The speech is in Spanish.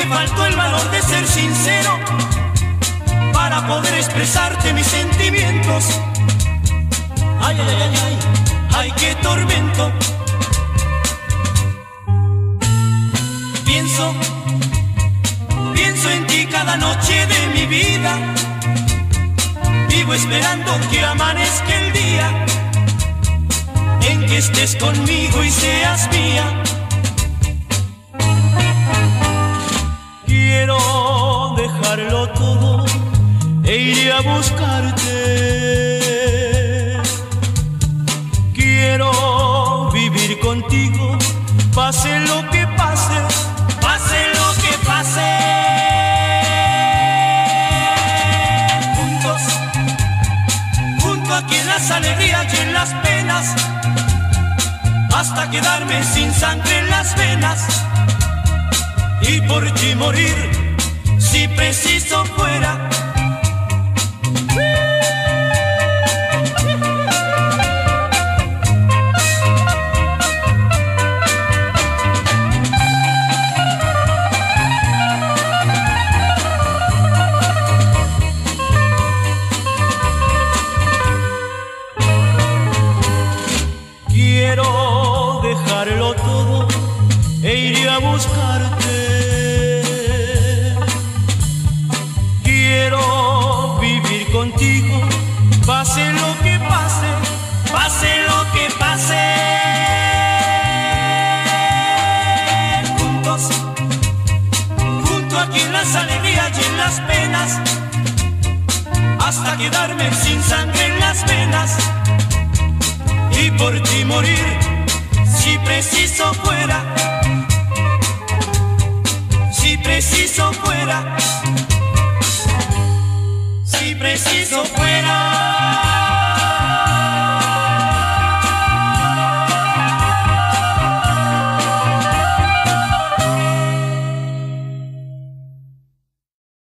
faltó el valor de ser sincero para poder expresarte mis sentimientos. Ay, ay, ay, ay, ay, qué tormento. Pienso, pienso en ti cada noche de mi vida. Vivo esperando que amanezca el día en que estés conmigo y seas mía. Dejarlo todo e iré a buscarte. Quiero vivir contigo, pase lo que pase, pase lo que pase. Juntos, junto aquí en las alegrías y en las penas, hasta quedarme sin sangre en las venas y por ti morir preciso fuera. Quiero dejarlo todo e iré a buscarte. Contigo, pase lo que pase, pase lo que pase. Juntos, junto aquí en las alegrías y en las penas, hasta quedarme sin sangre en las venas y por ti morir si preciso fuera, si preciso fuera.